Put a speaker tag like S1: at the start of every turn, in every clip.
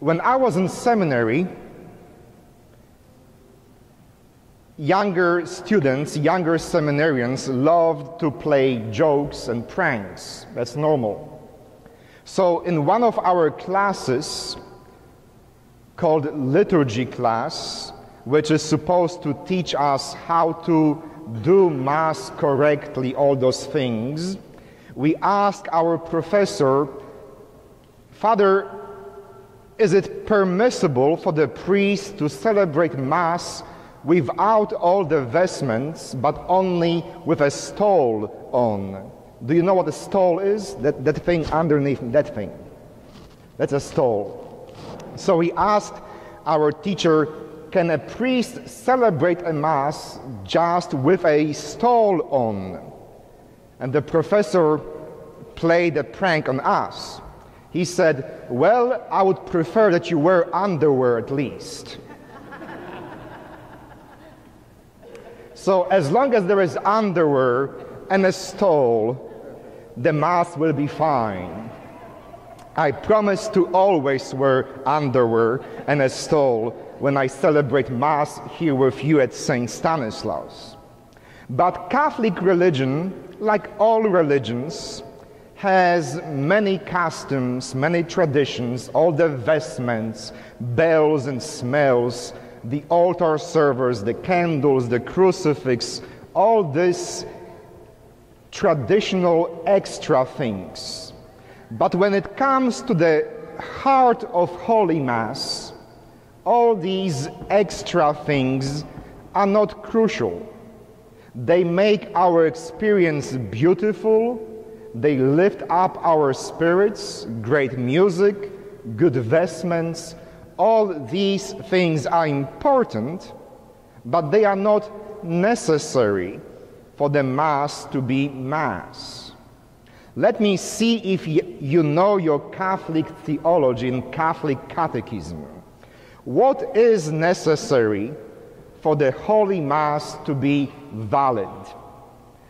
S1: When I was in seminary, younger students, younger seminarians loved to play jokes and pranks. That's normal. So, in one of our classes called liturgy class, which is supposed to teach us how to do Mass correctly, all those things, we asked our professor, Father, is it permissible for the priest to celebrate Mass without all the vestments, but only with a stole on. Do you know what a stole is? That, that thing underneath that thing. That's a stole. So we asked our teacher, can a priest celebrate a mass just with a stole on? And the professor played a prank on us. He said, Well, I would prefer that you wear underwear at least. So as long as there is underwear and a stole, the mass will be fine. I promise to always wear underwear and a stole when I celebrate Mass here with you at St. Stanislaus. But Catholic religion, like all religions, has many customs, many traditions, all the vestments, bells and smells the altar servers, the candles, the crucifix, all these traditional extra things. But when it comes to the heart of Holy Mass, all these extra things are not crucial. They make our experience beautiful, they lift up our spirits, great music, good vestments, all these things are important, but they are not necessary for the Mass to be Mass. Let me see if you know your Catholic theology and Catholic catechism. What is necessary for the Holy Mass to be valid?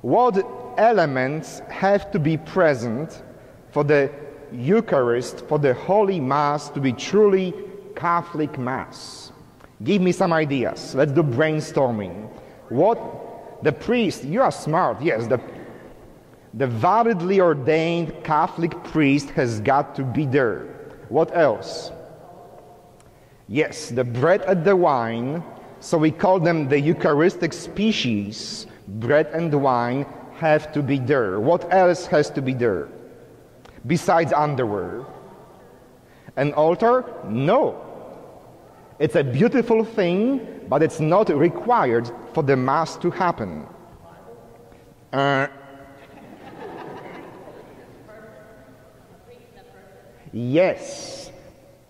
S1: What elements have to be present for the Eucharist, for the Holy Mass to be truly Catholic Mass. Give me some ideas. Let's do brainstorming. What the priest, you are smart, yes, the, the validly ordained Catholic priest has got to be there. What else? Yes, the bread and the wine, so we call them the Eucharistic species. Bread and wine have to be there. What else has to be there? Besides underwear. An altar? No. It's a beautiful thing, but it's not required for the Mass to happen. Uh, yes,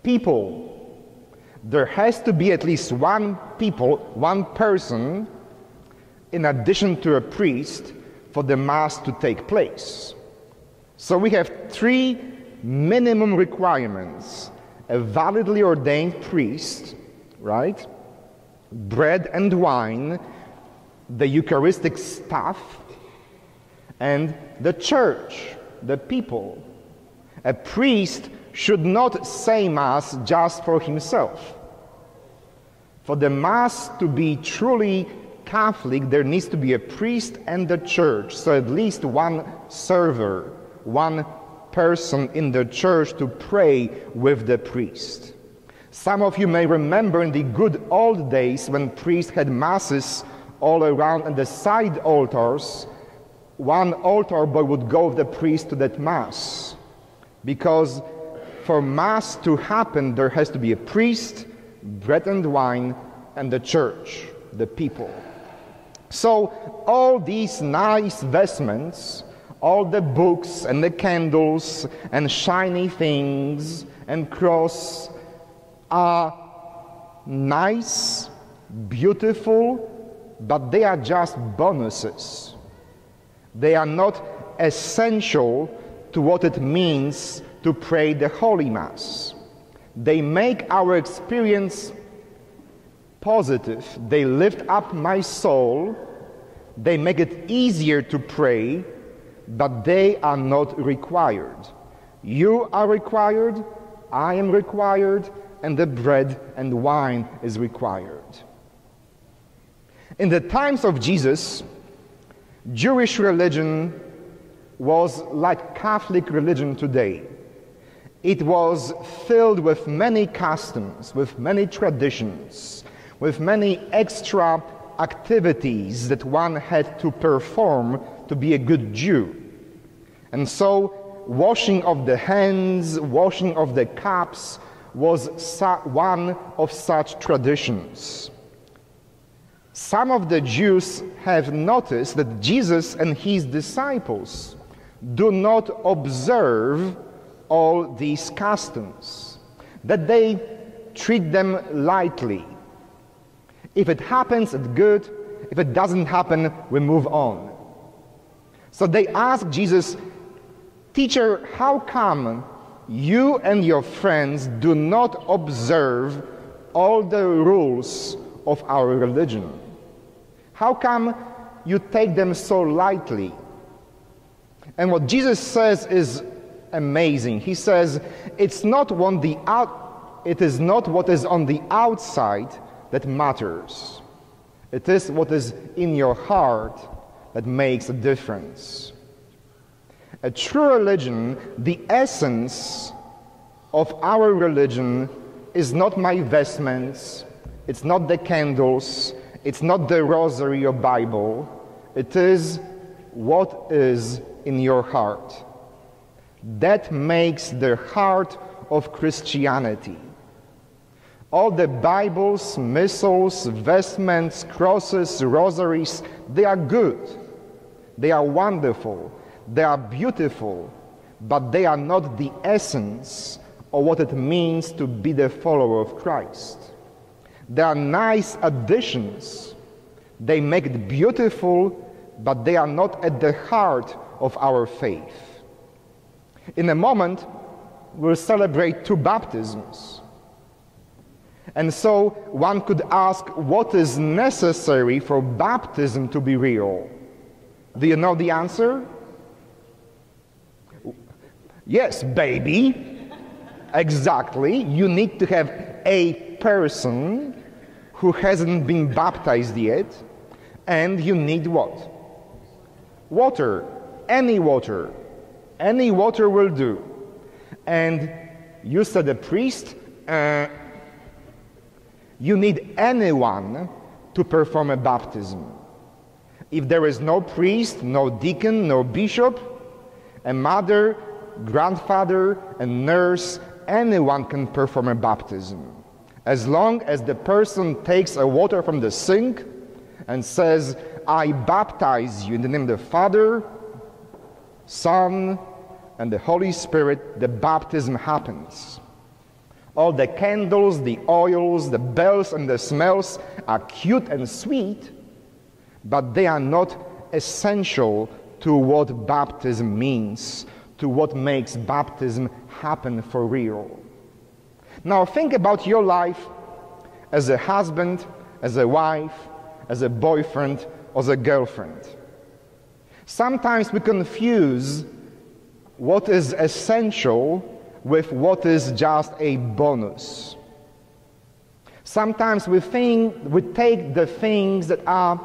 S1: people. There has to be at least one people, one person, in addition to a priest, for the Mass to take place. So we have three minimum requirements a validly ordained priest, right? Bread and wine, the Eucharistic staff, and the church, the people. A priest should not say Mass just for himself. For the Mass to be truly Catholic, there needs to be a priest and the church, so at least one server, one person in the church to pray with the priest. Some of you may remember in the good old days when priests had masses all around and the side altars, one altar boy would go with the priest to that mass. Because for mass to happen, there has to be a priest, bread and wine, and the church, the people. So all these nice vestments all the books and the candles and shiny things and cross are nice, beautiful, but they are just bonuses. They are not essential to what it means to pray the Holy Mass. They make our experience positive. They lift up my soul. They make it easier to pray but they are not required. You are required, I am required and the bread and wine is required. In the times of Jesus, Jewish religion was like Catholic religion today. It was filled with many customs, with many traditions, with many extra activities that one had to perform to be a good Jew. And so, washing of the hands, washing of the cups was one of such traditions. Some of the Jews have noticed that Jesus and his disciples do not observe all these customs, that they treat them lightly. If it happens, it's good. If it doesn't happen, we move on. So they ask Jesus, Teacher, how come you and your friends do not observe all the rules of our religion? How come you take them so lightly? And what Jesus says is amazing. He says, it's not on the out, it is not what is on the outside that matters. It is what is in your heart that makes a difference. A true religion, the essence of our religion is not my vestments, it's not the candles, it's not the rosary or Bible, it is what is in your heart. That makes the heart of Christianity. All the Bibles, missals, vestments, crosses, rosaries, they are good. They are wonderful. They are beautiful, but they are not the essence of what it means to be the follower of Christ. They are nice additions. They make it beautiful, but they are not at the heart of our faith. In a moment, we'll celebrate two baptisms. And so one could ask what is necessary for baptism to be real? Do you know the answer? Yes, baby. exactly. You need to have a person who hasn't been baptized yet, and you need what? Water. Any water. Any water will do. And you said a priest, uh, you need anyone to perform a baptism. If there is no priest, no deacon, no bishop, a mother, grandfather, a nurse, anyone can perform a baptism. As long as the person takes a water from the sink and says, I baptize you in the name of the Father, Son, and the Holy Spirit, the baptism happens. All the candles, the oils, the bells, and the smells are cute and sweet, but they are not essential to what baptism means to what makes baptism happen for real. Now, think about your life as a husband, as a wife, as a boyfriend, or as a girlfriend. Sometimes we confuse what is essential with what is just a bonus. Sometimes we think we take the things that are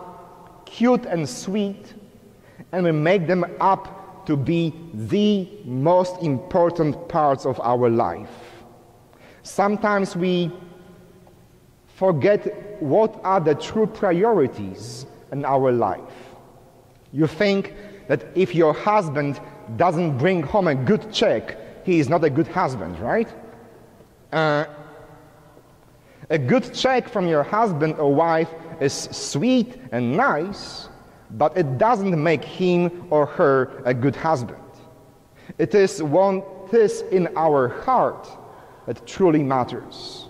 S1: cute and sweet and we make them up to be the most important parts of our life. Sometimes we forget what are the true priorities in our life. You think that if your husband doesn't bring home a good check, he is not a good husband, right? Uh, a good check from your husband or wife is sweet and nice, but it doesn't make him or her a good husband. It is what is in our heart that truly matters.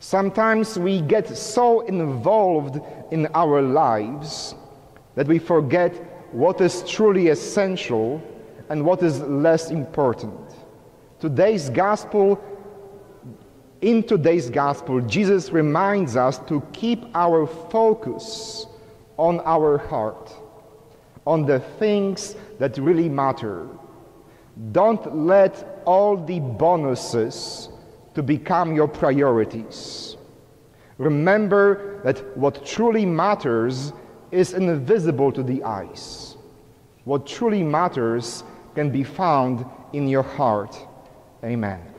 S1: Sometimes we get so involved in our lives that we forget what is truly essential and what is less important. Today's gospel, in today's gospel, Jesus reminds us to keep our focus on our heart, on the things that really matter. Don't let all the bonuses to become your priorities. Remember that what truly matters is invisible to the eyes. What truly matters can be found in your heart. Amen.